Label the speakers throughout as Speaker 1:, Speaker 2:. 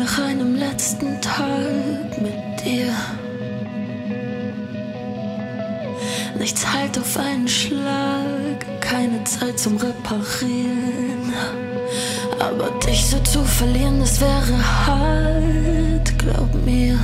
Speaker 1: nach einem letzten Tag mit dir. Nichts halt auf einen Schlag, keine Zeit zum Reparieren. Aber dich so zu verlieren, das wäre hart, glaub mir.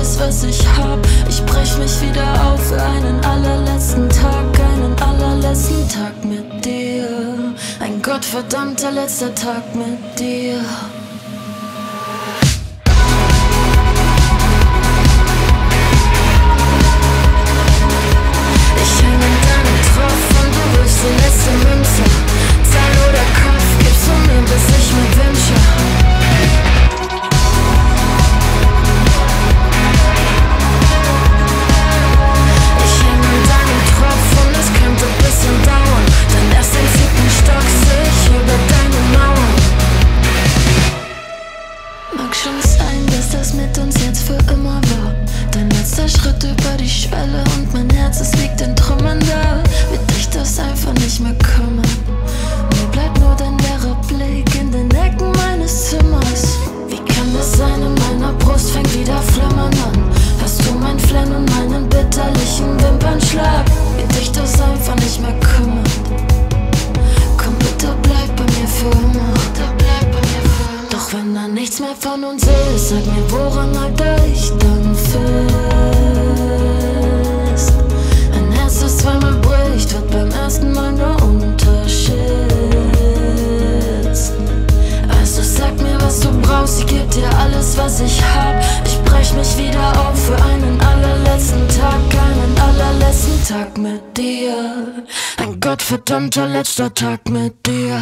Speaker 1: Alles, was ich hab. Ich brech mich wieder auf für einen allerletzten Tag, einen allerletzten Tag mit dir. Ein gottverdammter letzter Tag mit dir. Schritt über die Schwelle und mein Herz, es liegt in Trümmern da. Wird dich das einfach nicht mehr kümmern. Mir bleibt nur dein leerer Blick in den Ecken meines Zimmers. Wie kann das sein, in meiner Brust fängt wieder Flimmern an? Hast du mein Flenn und meinen bitterlichen Wimpernschlag? Wird dich das einfach nicht mehr kümmern. Komm, bitte bleib bei mir für immer. Doch wenn da nichts mehr von uns ist, sag mir, woran halte ich dann was ich hab. Ich brech mich wieder auf für einen allerletzten Tag, einen allerletzten Tag mit dir. Ein gottverdammter letzter Tag mit dir.